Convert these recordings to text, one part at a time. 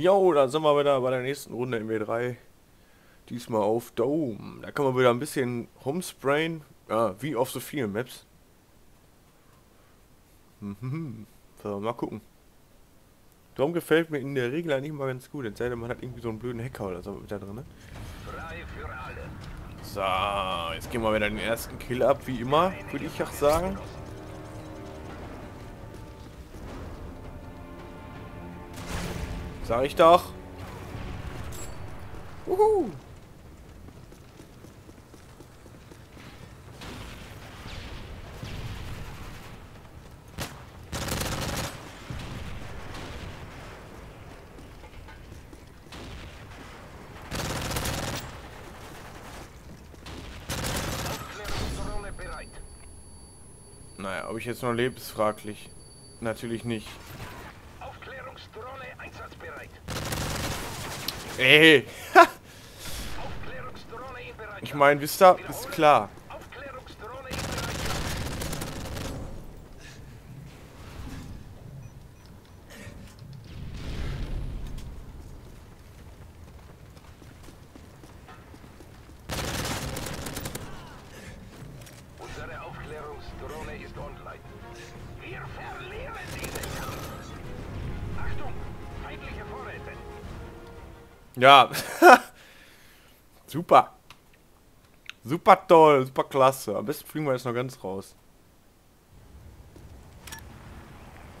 Jo, da sind wir wieder bei der nächsten Runde in W3. Diesmal auf Dome. Da kann man wieder ein bisschen rumsprayen. Ja, wie auf so vielen Maps. Mhm. So, mal gucken. Dome gefällt mir in der Regel eigentlich mal ganz gut. Entweder man hat irgendwie so einen blöden Hacker oder so mit da drin. Ne? So, jetzt gehen wir wieder den ersten Kill ab, wie immer, würde ich auch sagen. Sag ich doch. Uhu. Naja, ob ich jetzt noch lebe, ist fraglich. Natürlich nicht. Aufklärungsdrohne einsatzbereit. Ey! ich meine, wisst ihr, ist klar. Ja. super. Super toll, super klasse. Am besten fliegen wir jetzt noch ganz raus.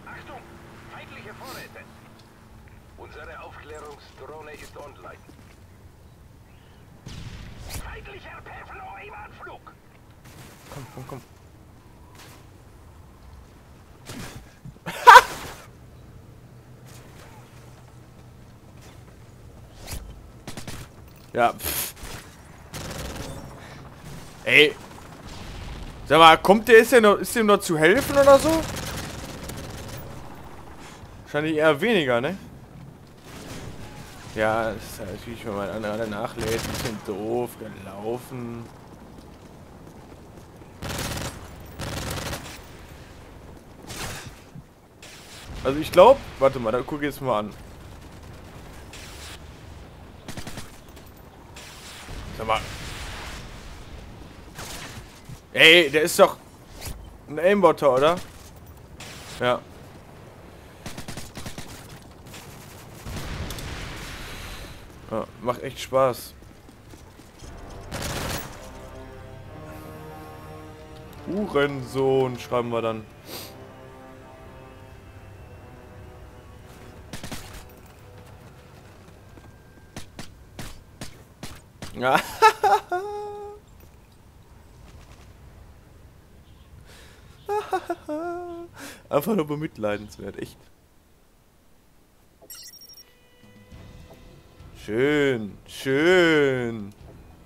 Achtung, feindliche Vorräte. Unsere Aufklärungsdrohne ist online. Feindlicher Pevlo im Anflug. Komm, komm, komm. Ja. Pff. Ey. Sag mal, kommt der, ist der noch, ist dem noch zu helfen oder so? Wahrscheinlich eher weniger, ne? Ja, das ist natürlich, wenn man andere nachlädt, ein bisschen doof gelaufen. Also ich glaube, warte mal, da gucke ich jetzt mal an. Sag mal. Ey, der ist doch ein Aimbotter, oder? Ja. ja. Macht echt Spaß. Uhrensohn schreiben wir dann. Ja. Einfach nur bemitleidenswert, echt. Schön, schön.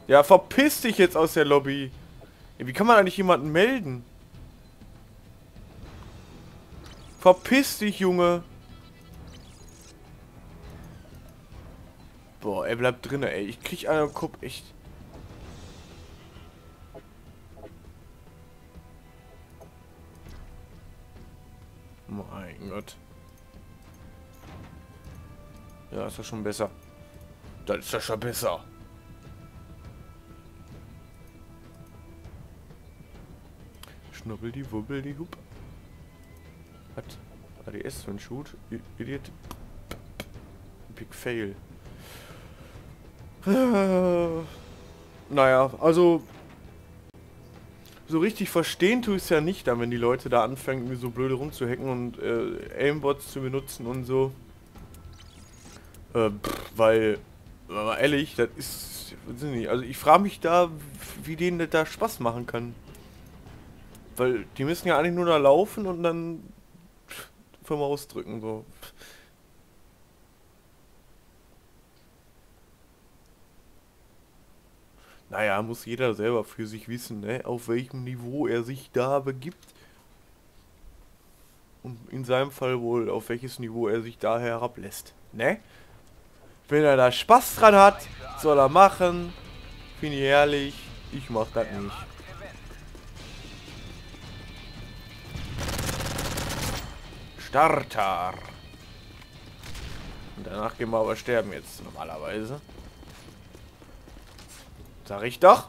Ja, verpiss dich jetzt aus der Lobby. Wie kann man eigentlich jemanden melden? Verpiss dich, Junge. Boah, er bleibt drin, ey. Ich krieg einen Kopf echt. Mein Gott. Ja, ist das schon besser. Das ist ja schon besser. Schnubbel die Wubbel die Hup. Hat ADS wenn Shoot. Idiot. Big Fail. Naja, also so richtig verstehen tue ich es ja nicht, dann wenn die Leute da anfangen, irgendwie so blöde rumzuhacken und äh, Aimbots zu benutzen und so. Äh, pff, weil, mal ehrlich, das ist, nicht, also ich frage mich da, wie denen das da Spaß machen kann. Weil die müssen ja eigentlich nur da laufen und dann für Maus drücken, so. Naja, muss jeder selber für sich wissen, ne? auf welchem Niveau er sich da begibt. Und in seinem Fall wohl, auf welches Niveau er sich da herablässt. Ne? Wenn er da Spaß dran hat, soll er machen. Finde ich ehrlich, ich mach das nicht. Starter. Und danach gehen wir aber sterben jetzt normalerweise. Sag ich doch.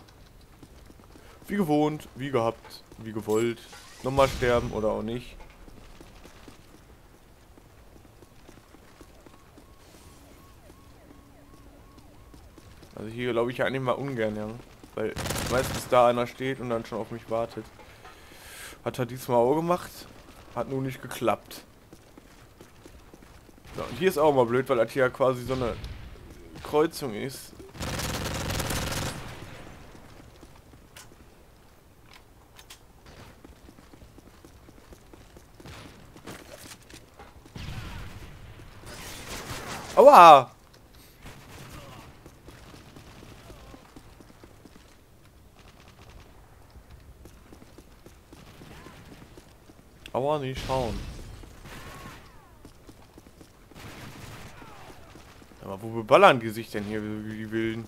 Wie gewohnt, wie gehabt, wie gewollt. Nochmal sterben oder auch nicht. Also hier glaube ich eigentlich mal ungern, ja. Weil meistens da einer steht und dann schon auf mich wartet. Hat er diesmal auch gemacht. Hat nun nicht geklappt. Ja, und hier ist auch mal blöd, weil das hier ja quasi so eine Kreuzung ist. Aua! Aua, nicht schauen. Aber wo beballern die sich denn hier wie die Wilden?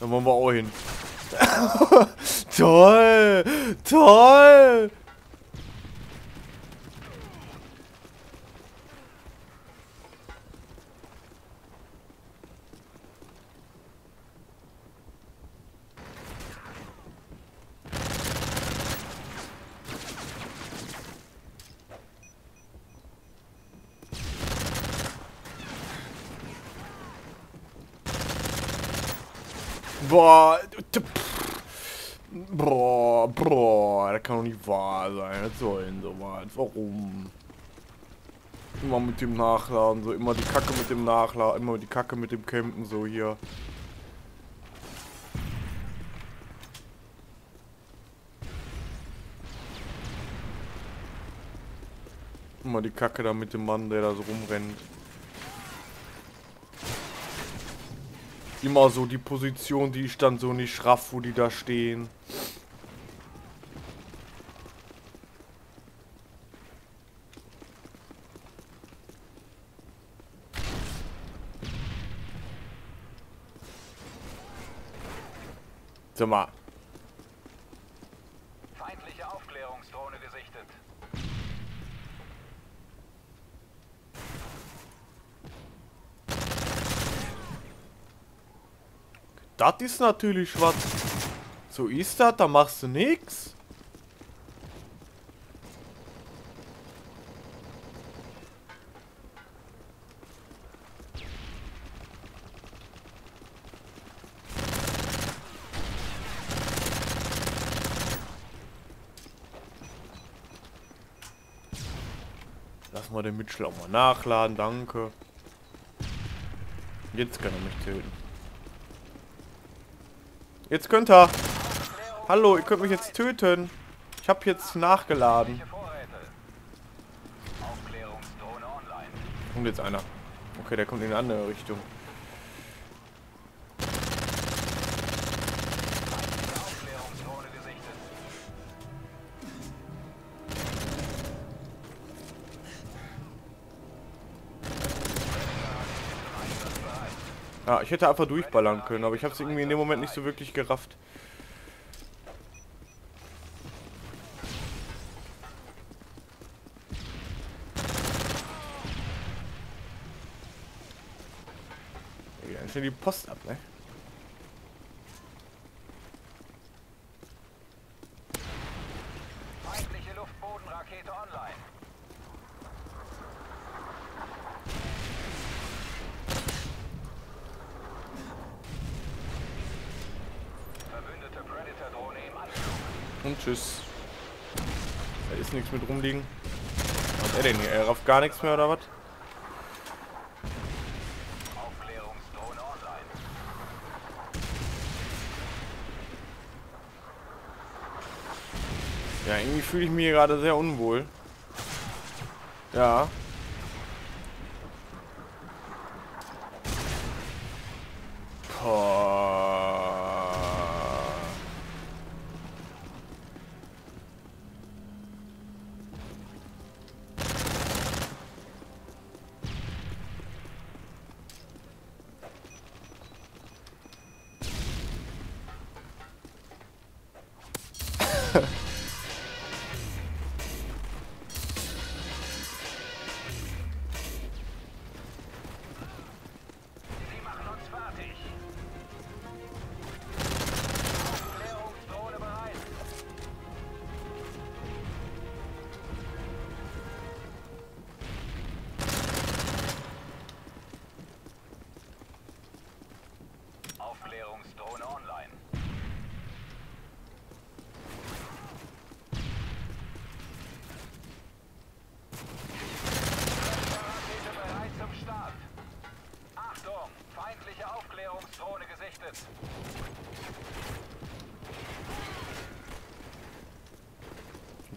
Da wollen wir auch hin. toll! Toll! Boah. Boah, boah, das kann doch nicht wahr sein. Was soll denn sowas? Warum? Immer mit dem Nachladen, so immer die Kacke mit dem Nachladen, immer die Kacke mit dem Campen, so hier. Immer die Kacke da mit dem Mann, der da so rumrennt. Immer so die Position, die ich dann so nicht schraff, wo die da stehen. Sag mal, Das ist natürlich was. So ist das, da machst du nichts. Lass mal den Mitchell auch mal nachladen, danke. Jetzt kann er mich töten. Jetzt könnt ihr. Hallo, ihr könnt mich jetzt töten. Ich habe jetzt nachgeladen. Kommt jetzt einer. Okay, der kommt in eine andere Richtung. Ja, ich hätte einfach durchballern können, aber ich habe es irgendwie in dem Moment nicht so wirklich gerafft. Ja, schnell die Post ab, ne? Und tschüss. Da ist nichts mit rumliegen. Was hat er denn hier? Er rafft gar nichts mehr oder was? Ja, irgendwie fühle ich mich gerade sehr unwohl. Ja. Drohne online. Rakete bereit zum Start. Achtung, feindliche Aufklärungsdrohne gesichtet.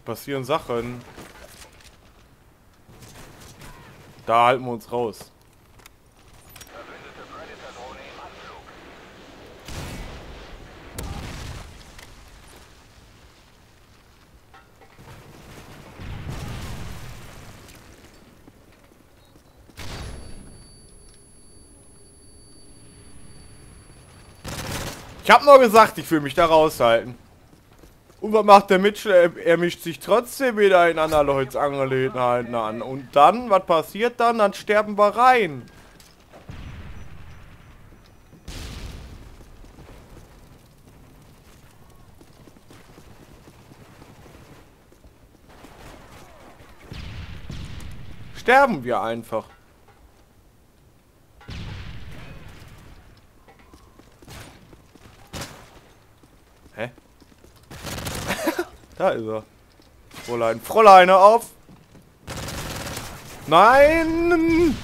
Passieren Sachen. Da halten wir uns raus. Ich hab nur gesagt, ich will mich da raushalten. Und was macht der Mitchell? Er, er mischt sich trotzdem wieder in andere Leute Angelegenheiten an. Und dann, was passiert dann? Dann sterben wir rein. Sterben wir einfach. Da ist er. Fräulein. Fräulein, auf! Nein!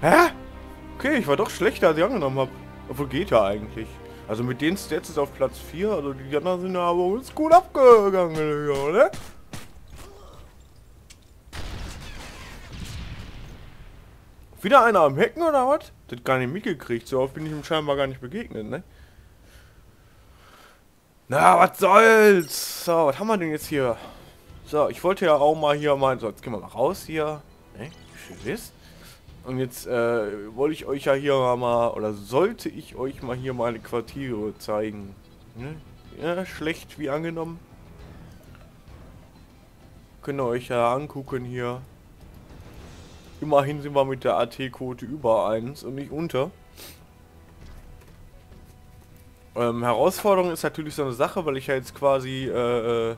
Hä? Okay, ich war doch schlechter, als ich angenommen habe. Obwohl geht ja eigentlich. Also mit den Stats ist auf Platz 4. Also die anderen sind aber uns gut abgegangen, oder? Wieder einer am Hecken oder was? Das gar nicht mitgekriegt. So oft bin ich ihm scheinbar gar nicht begegnet, ne? Na, was soll's? So, was haben wir denn jetzt hier? So, ich wollte ja auch mal hier mal... So, jetzt gehen wir mal raus hier. Ne? Tschüss. Und jetzt äh, wollte ich euch ja hier mal... Oder sollte ich euch mal hier meine Quartiere zeigen. Ne? Ja, schlecht wie angenommen. Könnt ihr euch ja angucken hier. Immerhin sind wir mit der AT-Quote über 1 und nicht unter. Ähm, Herausforderung ist natürlich so eine Sache, weil ich ja jetzt quasi, äh, äh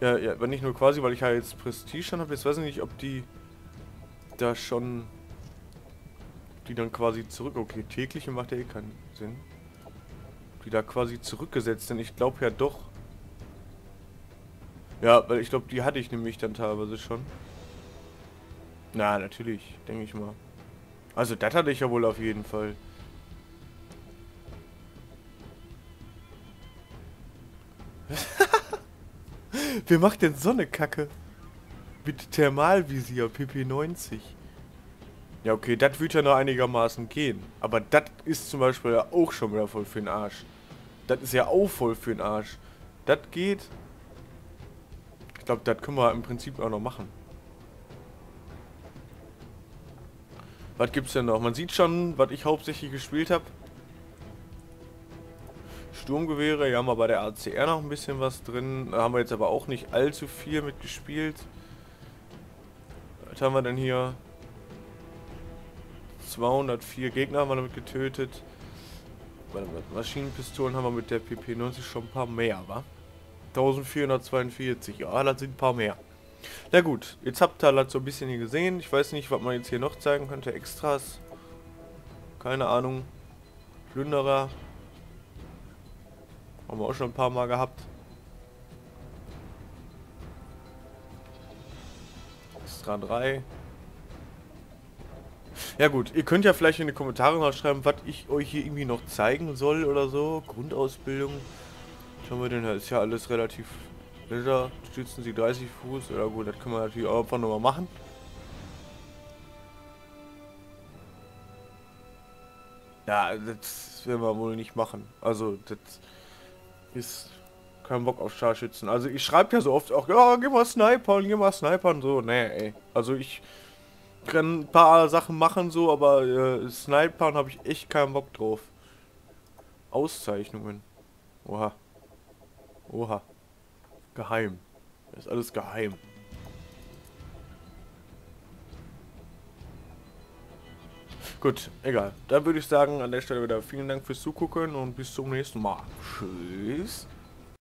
ja, ja, nicht nur quasi, weil ich ja jetzt Prestige schon habe. Jetzt weiß ich nicht, ob die da schon, die dann quasi zurück, okay, tägliche macht ja eh keinen Sinn. Die da quasi zurückgesetzt sind. Ich glaube ja doch. Ja, weil ich glaube, die hatte ich nämlich dann teilweise schon. Na, natürlich, denke ich mal. Also, das hatte ich ja wohl auf jeden Fall. Wer macht denn so eine Kacke? Mit Thermalvisier, PP90. Ja, okay, das wird ja noch einigermaßen gehen. Aber das ist zum Beispiel ja auch schon wieder voll für den Arsch. Das ist ja auch voll für den Arsch. Das geht. Ich glaube, das können wir im Prinzip auch noch machen. Was gibt's denn noch? Man sieht schon, was ich hauptsächlich gespielt habe. Sturmgewehre, hier haben wir bei der ACR noch ein bisschen was drin. Da haben wir jetzt aber auch nicht allzu viel mitgespielt. Was haben wir denn hier? 204 Gegner haben wir damit getötet. Maschinenpistolen haben wir mit der PP90 schon ein paar mehr, wa? 1442, ja, das sind ein paar mehr. Na gut, jetzt habt ihr das so ein bisschen hier gesehen. Ich weiß nicht, was man jetzt hier noch zeigen könnte. Extras. Keine Ahnung. Plünderer. Haben wir auch schon ein paar Mal gehabt. Extra 3. Ja gut, ihr könnt ja vielleicht in die Kommentare mal schreiben, was ich euch hier irgendwie noch zeigen soll oder so. Grundausbildung. Schauen wir denn, ist ja alles relativ Bilder. Stützen sie 30 Fuß. Ja gut, das können wir natürlich auch einfach nochmal machen. Ja, das werden wir wohl nicht machen. Also, das ist kein Bock auf Scharfschützen. Also ich schreibe ja so oft auch, ja, geh mal snipern, geh mal snipern, so, nee, ey. Also ich kann ein paar Sachen machen so, aber äh, snipern habe ich echt keinen Bock drauf. Auszeichnungen. Oha. Oha. Geheim. Das ist alles geheim. Gut, egal. Dann würde ich sagen, an der Stelle wieder vielen Dank fürs Zugucken und bis zum nächsten Mal. Tschüss.